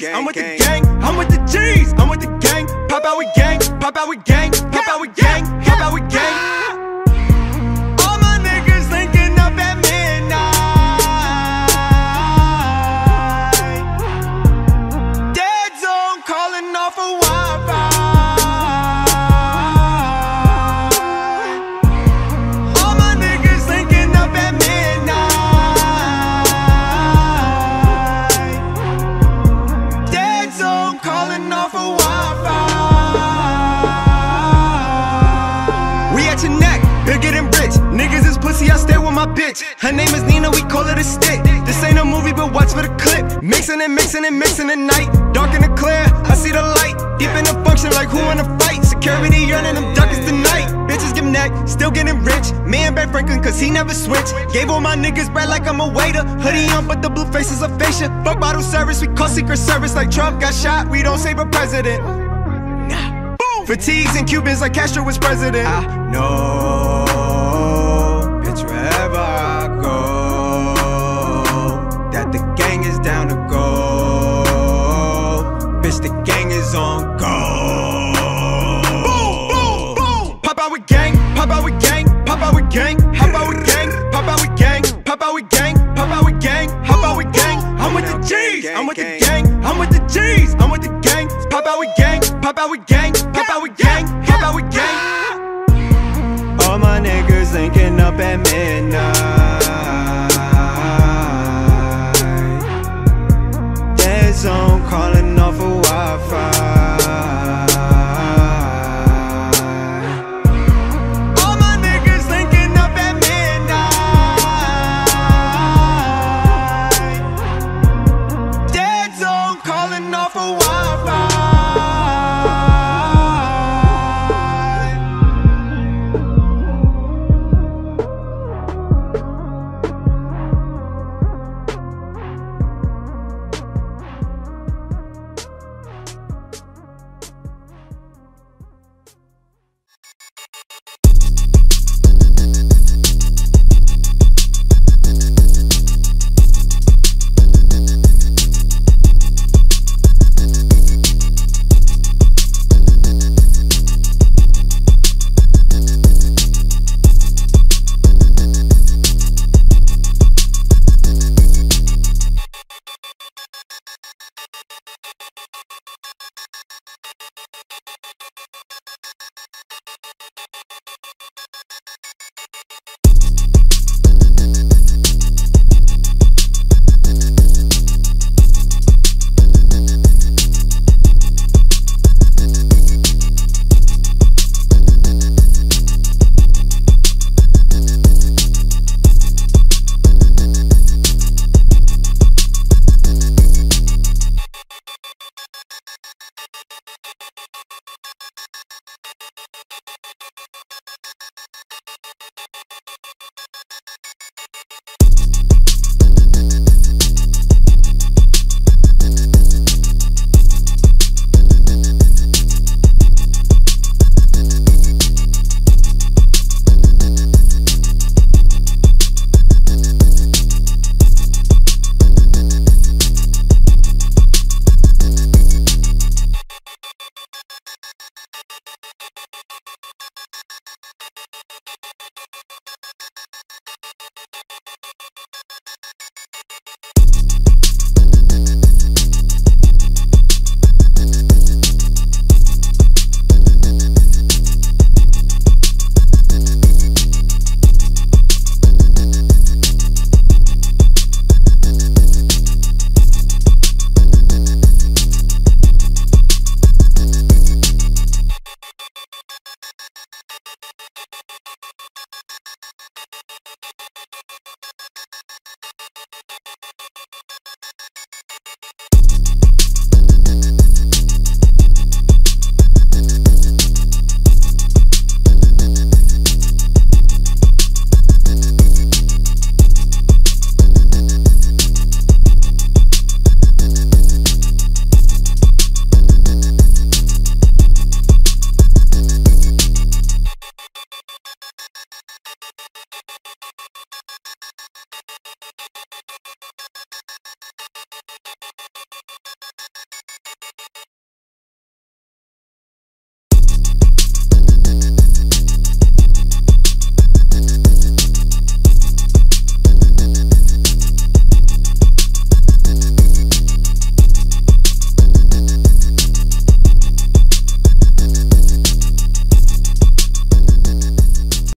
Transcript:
G's. I'm with the gang. I'm with the G's. I'm with the gang. Pop out with gang. Pop out with gang. Her name is Nina, we call it a stick. This ain't a movie, but watch for the clip. Mixing and mixing and mixing the night. Dark and the clear, I see the light. Deep in the function, like who wanna fight? Security yearning, them duckers tonight. Bitches give neck, still getting rich. Me and Ben Franklin, cause he never switched. Gave all my niggas bread like I'm a waiter. Hoodie on, but the blue face is a fascia. Fuck bottle service, we call secret service. Like Trump got shot, we don't save a president. Nah. Fatigues and Cubans like Castro was president. I know, the gang is on go. Boom, boom, boom. Pop out with gang, pop out with gang, pop out with gang, hop out with gang, pop out with gang, pop out with gang, pop out with gang, hop out with gang. I'm with the G's, I'm with the gang, I'm with the G's, I'm with the gang. Pop out with gang, pop out with gang, pop out with gang, pop out with gang. All my niggas linking up at midnight.